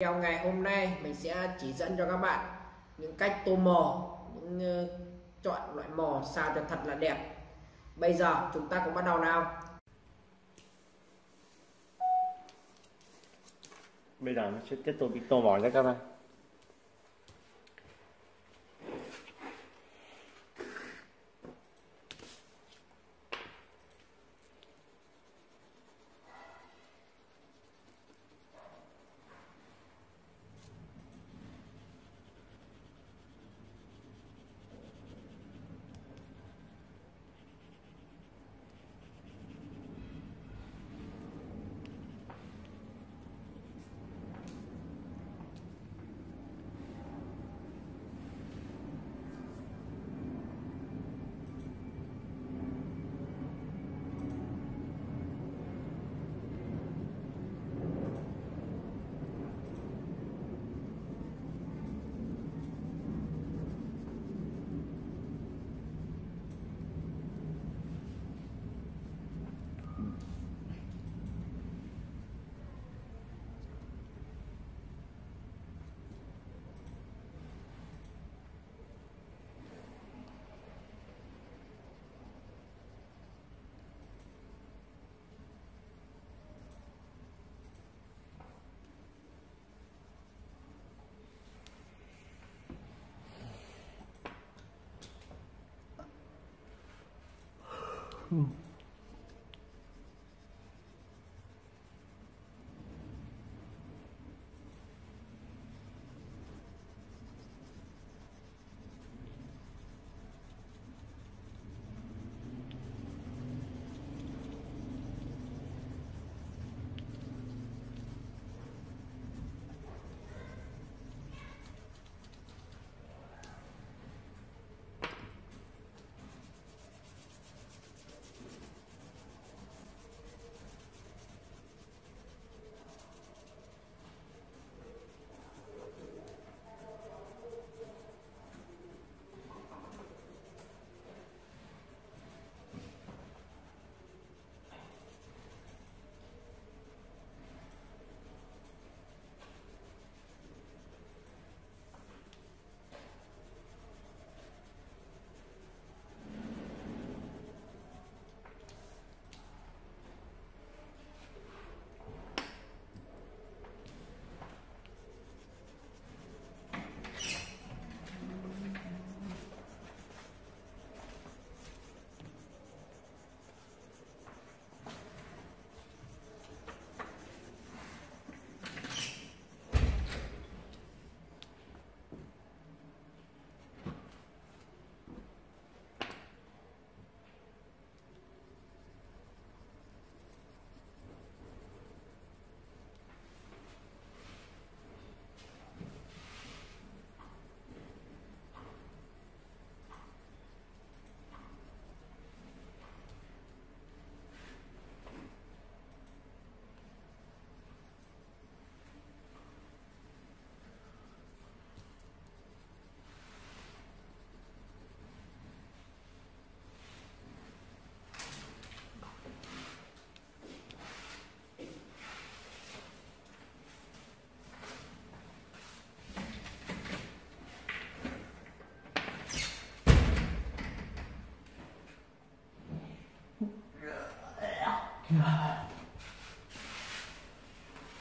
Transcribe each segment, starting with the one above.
Video ngày hôm nay mình sẽ chỉ dẫn cho các bạn những cách tô mò, những ờ, chọn loại mò sao cho thật là đẹp. Bây giờ chúng ta cũng bắt đầu nào. Bây giờ nó sẽ tiếp tục bị tô mò nhé các bạn. Hmm.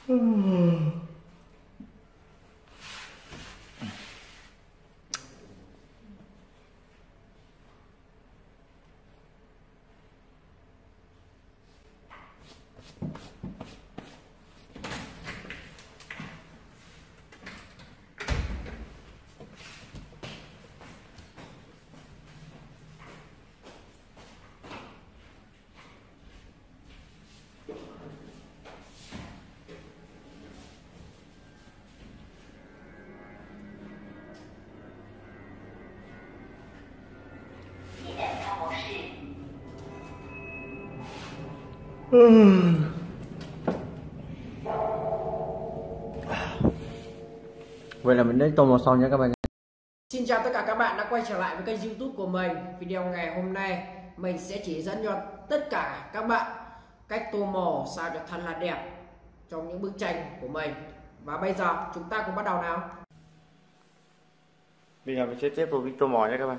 嗯。Vậy là mình đã tô màu son nha các bạn. Xin chào tất cả các bạn đã quay trở lại với kênh youtube của mình. Video ngày hôm nay mình sẽ chỉ dẫn cho tất cả các bạn cách tô màu sao cho thật là đẹp trong những bức tranh của mình. Và bây giờ chúng ta cùng bắt đầu nào. Bây giờ mình sẽ tiếp tục đi tô mò nha các bạn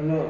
那么